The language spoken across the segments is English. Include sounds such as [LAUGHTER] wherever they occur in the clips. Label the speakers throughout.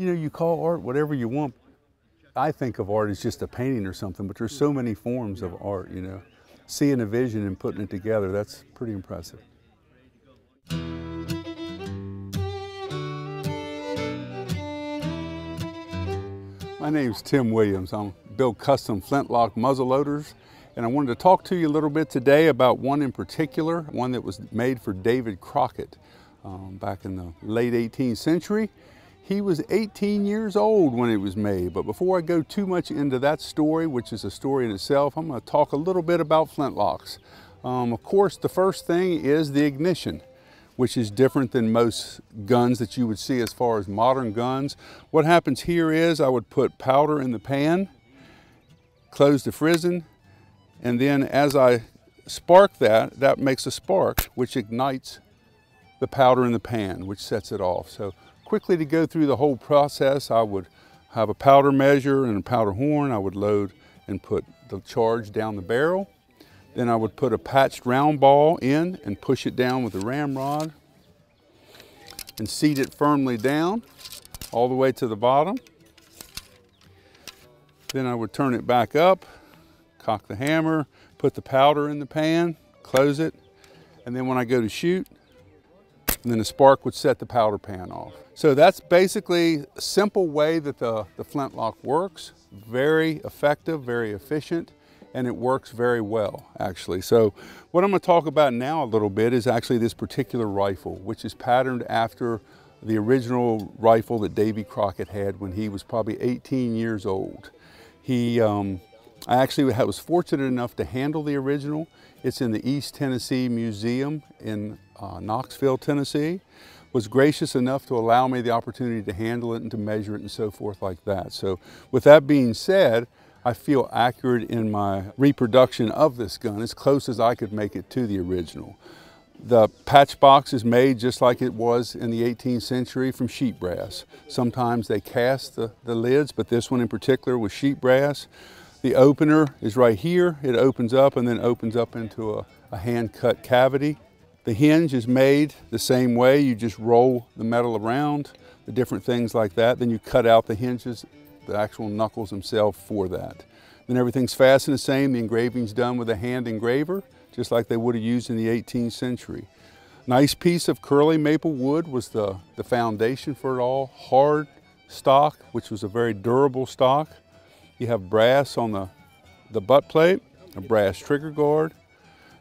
Speaker 1: you know, you call art whatever you want. I think of art as just a painting or something, but there's so many forms of art, you know. Seeing a vision and putting it together, that's pretty impressive. My name's Tim Williams. I build custom flintlock muzzleloaders, and I wanted to talk to you a little bit today about one in particular, one that was made for David Crockett um, back in the late 18th century. He was 18 years old when it was made, but before I go too much into that story, which is a story in itself, I'm going to talk a little bit about flintlocks. Um, of course, the first thing is the ignition which is different than most guns that you would see as far as modern guns. What happens here is I would put powder in the pan, close the frizzen, and then as I spark that, that makes a spark, which ignites the powder in the pan, which sets it off. So quickly to go through the whole process, I would have a powder measure and a powder horn. I would load and put the charge down the barrel. Then I would put a patched round ball in and push it down with a ramrod and seat it firmly down all the way to the bottom. Then I would turn it back up, cock the hammer, put the powder in the pan, close it, and then when I go to shoot, and then the spark would set the powder pan off. So that's basically a simple way that the, the flintlock works. Very effective, very efficient and it works very well actually. So what I'm going to talk about now a little bit is actually this particular rifle which is patterned after the original rifle that Davy Crockett had when he was probably 18 years old. He, um, I actually was fortunate enough to handle the original. It's in the East Tennessee Museum in uh, Knoxville, Tennessee. Was gracious enough to allow me the opportunity to handle it and to measure it and so forth like that. So with that being said, I feel accurate in my reproduction of this gun, as close as I could make it to the original. The patch box is made just like it was in the 18th century from sheet brass. Sometimes they cast the, the lids, but this one in particular was sheet brass. The opener is right here. It opens up and then opens up into a, a hand-cut cavity. The hinge is made the same way. You just roll the metal around, the different things like that. Then you cut out the hinges the actual knuckles themselves for that. Then everything's fastened the same. The engraving's done with a hand engraver, just like they would have used in the 18th century. Nice piece of curly maple wood was the, the foundation for it all. Hard stock, which was a very durable stock. You have brass on the, the butt plate, a brass trigger guard,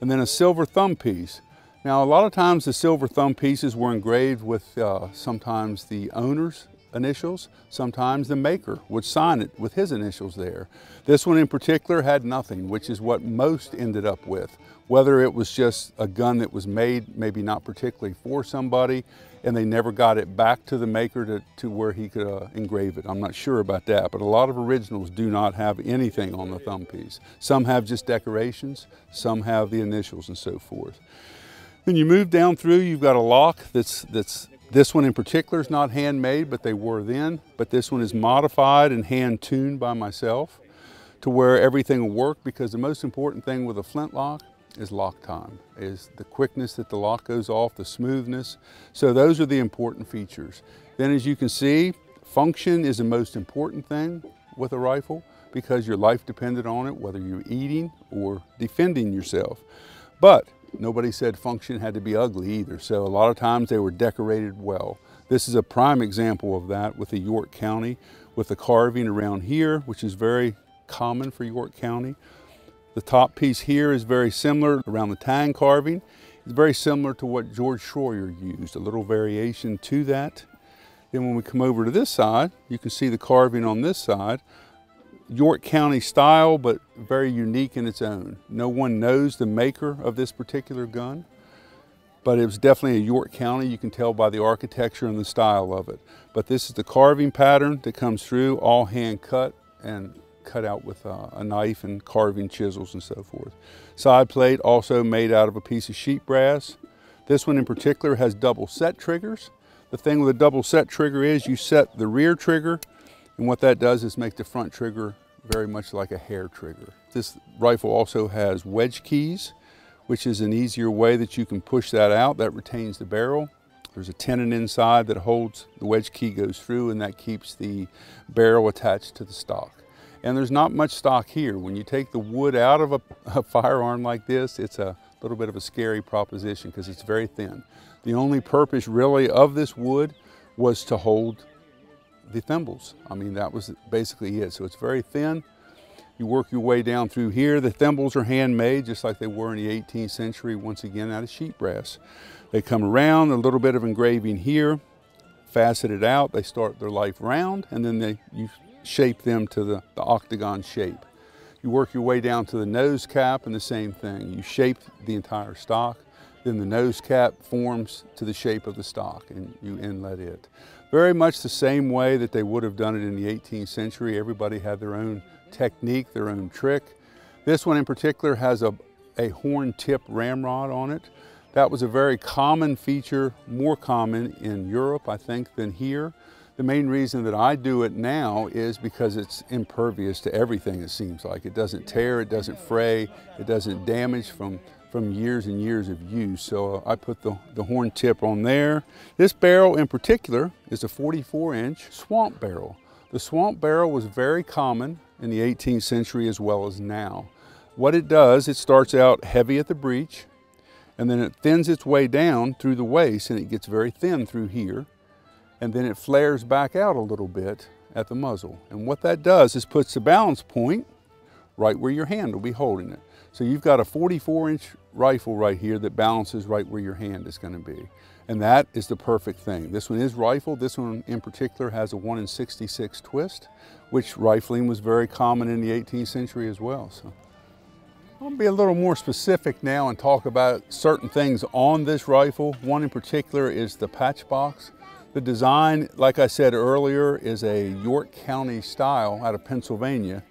Speaker 1: and then a silver thumb piece. Now, a lot of times the silver thumb pieces were engraved with uh, sometimes the owner's initials. Sometimes the maker would sign it with his initials there. This one in particular had nothing, which is what most ended up with. Whether it was just a gun that was made, maybe not particularly for somebody, and they never got it back to the maker to, to where he could uh, engrave it. I'm not sure about that, but a lot of originals do not have anything on the thumb piece. Some have just decorations, some have the initials and so forth. When you move down through, you've got a lock that's, that's this one in particular is not handmade, but they were then. But this one is modified and hand tuned by myself to where everything will work because the most important thing with a flintlock is lock time, is the quickness that the lock goes off, the smoothness. So those are the important features. Then as you can see, function is the most important thing with a rifle because your life depended on it, whether you're eating or defending yourself. But Nobody said function had to be ugly either, so a lot of times they were decorated well. This is a prime example of that with the York County, with the carving around here, which is very common for York County. The top piece here is very similar around the tang carving. It's very similar to what George Schroyer used, a little variation to that. Then when we come over to this side, you can see the carving on this side York County style, but very unique in its own. No one knows the maker of this particular gun, but it was definitely a York County. You can tell by the architecture and the style of it. But this is the carving pattern that comes through, all hand cut and cut out with a, a knife and carving chisels and so forth. Side plate also made out of a piece of sheet brass. This one in particular has double set triggers. The thing with a double set trigger is you set the rear trigger and what that does is make the front trigger very much like a hair trigger. This rifle also has wedge keys, which is an easier way that you can push that out. That retains the barrel. There's a tenon inside that holds, the wedge key goes through and that keeps the barrel attached to the stock. And there's not much stock here. When you take the wood out of a, [LAUGHS] a firearm like this, it's a little bit of a scary proposition because it's very thin. The only purpose really of this wood was to hold the thimbles. I mean, that was basically it. So it's very thin. You work your way down through here. The thimbles are handmade just like they were in the 18th century, once again out of sheet brass. They come around, a little bit of engraving here, faceted out. They start their life round and then they, you shape them to the, the octagon shape. You work your way down to the nose cap and the same thing. You shape the entire stock, then the nose cap forms to the shape of the stock and you inlet it. Very much the same way that they would have done it in the 18th century. Everybody had their own technique, their own trick. This one in particular has a, a horn tip ramrod on it. That was a very common feature, more common in Europe, I think, than here. The main reason that I do it now is because it's impervious to everything, it seems like. It doesn't tear, it doesn't fray, it doesn't damage from, from years and years of use. So uh, I put the, the horn tip on there. This barrel in particular is a 44 inch swamp barrel. The swamp barrel was very common in the 18th century as well as now. What it does, it starts out heavy at the breech, and then it thins its way down through the waist, and it gets very thin through here and then it flares back out a little bit at the muzzle. And what that does is puts the balance point right where your hand will be holding it. So you've got a 44 inch rifle right here that balances right where your hand is gonna be. And that is the perfect thing. This one is rifled. This one in particular has a one in 66 twist, which rifling was very common in the 18th century as well. So I'll be a little more specific now and talk about certain things on this rifle. One in particular is the patch box. The design, like I said earlier, is a York County style out of Pennsylvania.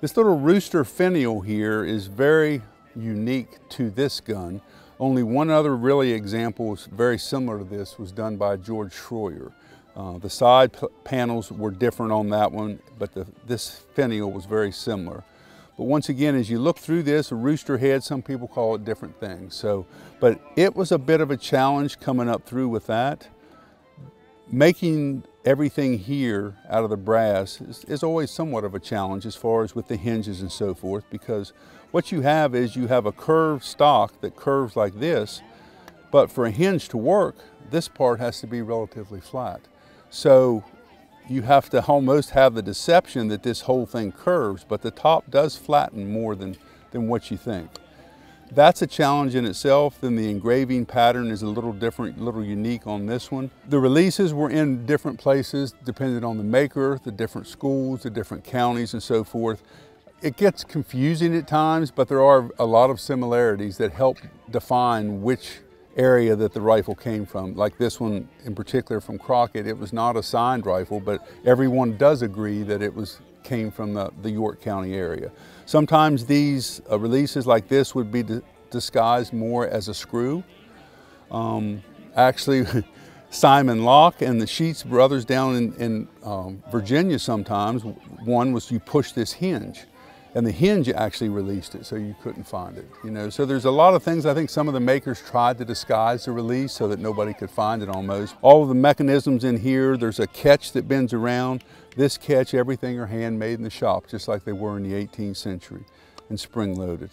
Speaker 1: This little rooster finial here is very unique to this gun. Only one other really example very similar to this was done by George Schroyer. Uh, the side panels were different on that one, but the, this finial was very similar. But once again, as you look through this, a rooster head, some people call it different things. So, but it was a bit of a challenge coming up through with that making everything here out of the brass is, is, always somewhat of a challenge as far as with the hinges and so forth because what you have is you have a curved stock that curves like this but for a hinge to work this part has to be relatively flat. So you have to almost have the deception that this whole thing curves but the top does flatten more than than what you think that's a challenge in itself. Then the engraving pattern is a little different, a little unique on this one. The releases were in different places depending on the maker, the different schools, the different counties and so forth. It gets confusing at times, but there are a lot of similarities that help define which area that the rifle came from. Like this one in particular from Crockett, it was not a signed rifle, but everyone does agree that it was came from the, the York County area. Sometimes these uh, releases like this would be disguised more as a screw. Um, actually, [LAUGHS] Simon Lauck and the Sheets brothers down in, in um, Virginia sometimes, one was you push this hinge and the hinge actually released it so you couldn't find it you know? So there's a lot of things i think some of the makers tried to disguise the release so that nobody could find it almost. All of the mechanisms in here there's a catch that bends around. This catch everything are handmade in the shop just like they were in the 18th century and spring loaded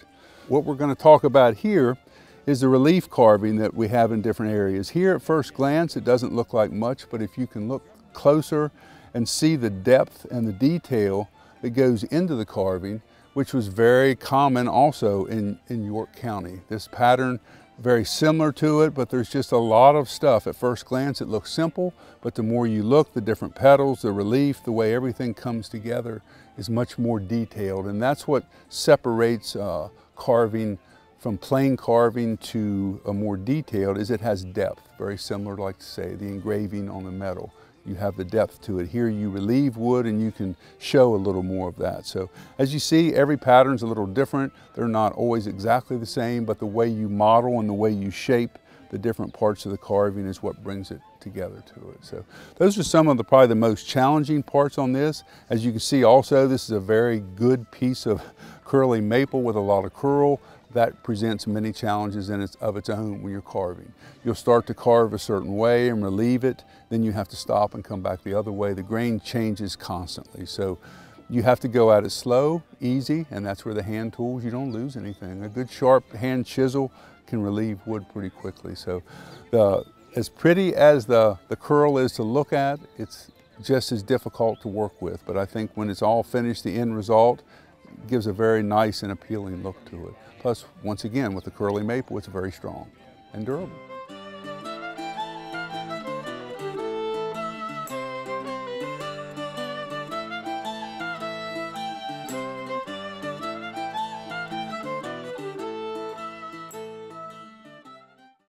Speaker 1: what we're going to talk about here is the relief carving that we have in different areas. Here at first glance it doesn't look like much but if you can look closer and see the depth and the detail that goes into the carving which was very common also in, in York County. This pattern, very similar to it, but there's just a lot of stuff. At first glance, it looks simple, but the more you look, the different petals, the relief, the way everything comes together is much more detailed. And that's what separates uh, carving from plain carving to a more detailed is it has depth, very similar, like to say, the engraving on the metal you have the depth to it. Here you relieve wood and you can show a little more of that. So as you see, every pattern's a little different. They're not always exactly the same, but the way you model and the way you shape the different parts of the carving is what brings it together to it. So those are some of the probably the most challenging parts on this. As you can see also, this is a very good piece of curly maple with a lot of curl. That presents many challenges in its, of its own when you're carving. You'll start to carve a certain way and relieve it, then you have to stop and come back the other way. The grain changes constantly. So you have to go at it slow, easy, and that's where the hand tools, you don't lose anything. A good sharp hand chisel can relieve wood pretty quickly. So the, as pretty as the, the curl is to look at, it's just as difficult to work with. But I think when it's all finished, the end result gives a very nice and appealing look to it. Plus, once again, with the curly maple, it's very strong and durable.